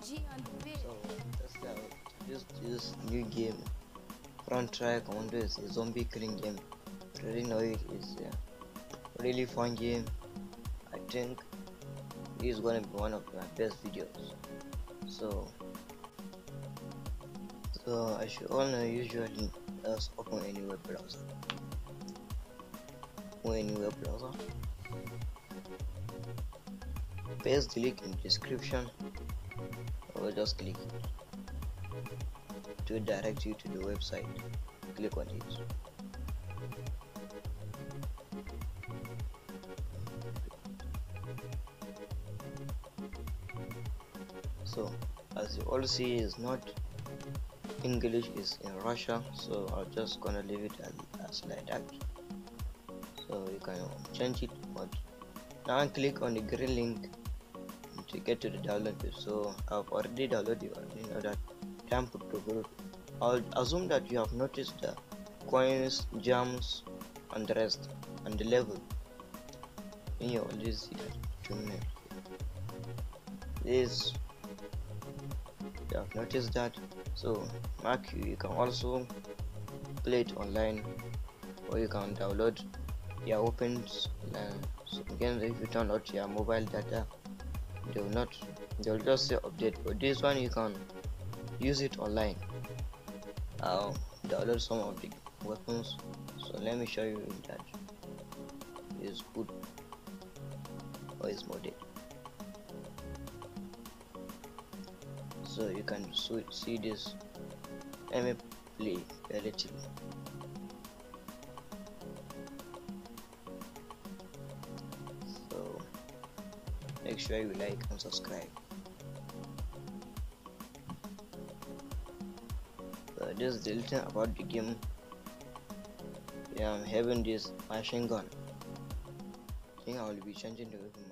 G on the beat. So that's the this this new game. Front Try Commando is a zombie killing game. Really know it is a really fun game. I think this is gonna be one of my best videos. So so you all know usually just open any web browser. Open any web browser. Paste the link in the description or just click. To direct you to the website click on it. So as you all see is not English is in Russia so I'm just gonna leave it as, as like that. So you can change it but now click on the green link to get to the download so I've already downloaded you already know that time to go I'll assume that you have noticed the coins gems and the rest and the level in your see that this you have noticed that so mark you you can also play it online or you can download your opens and uh, so again if you download your mobile data they will not. They will just say update but this one you can use it online. I'll download some of the weapons so let me show you that is good. Or is modded. So you can see this let me play relatively make sure you like and subscribe. So this is the little about the game. Yeah i'm having this machine gun. I think i will be changing the weapon